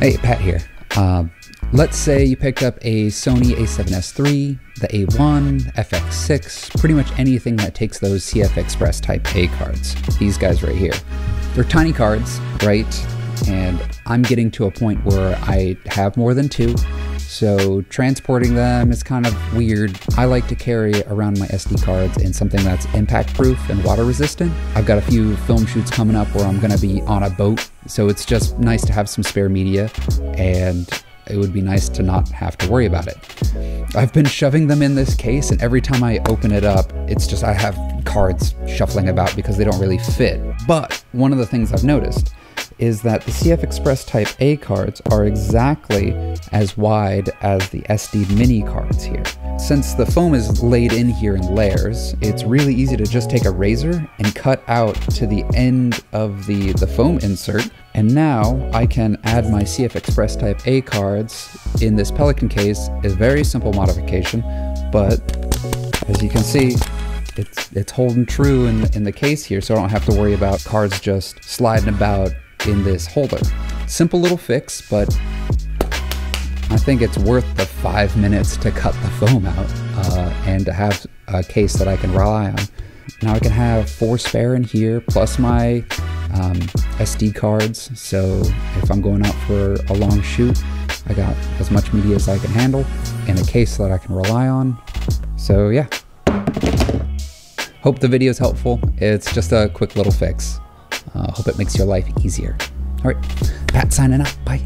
Hey, Pat here. Uh, let's say you picked up a Sony a7S III, the A1, FX6, pretty much anything that takes those CF Express Type A cards. These guys right here. They're tiny cards, right? And I'm getting to a point where I have more than two, so transporting them is kind of weird. I like to carry around my SD cards in something that's impact proof and water resistant. I've got a few film shoots coming up where I'm gonna be on a boat, so it's just nice to have some spare media and it would be nice to not have to worry about it. I've been shoving them in this case, and every time I open it up, it's just I have cards shuffling about because they don't really fit. But one of the things I've noticed is that the CF Express Type A cards are exactly as wide as the SD Mini cards here. Since the foam is laid in here in layers, it's really easy to just take a razor and cut out to the end of the, the foam insert. And now I can add my CF Express Type A cards in this Pelican case. A very simple modification, but as you can see, it's, it's holding true in, in the case here, so I don't have to worry about cards just sliding about in this holder. Simple little fix, but I think it's worth the five minutes to cut the foam out uh, and to have a case that I can rely on. Now I can have four spare in here, plus my um, SD cards. So if I'm going out for a long shoot, I got as much media as I can handle in a case that I can rely on. So yeah. Hope the video is helpful. It's just a quick little fix. Uh, hope it makes your life easier. All right, Pat signing out. Bye.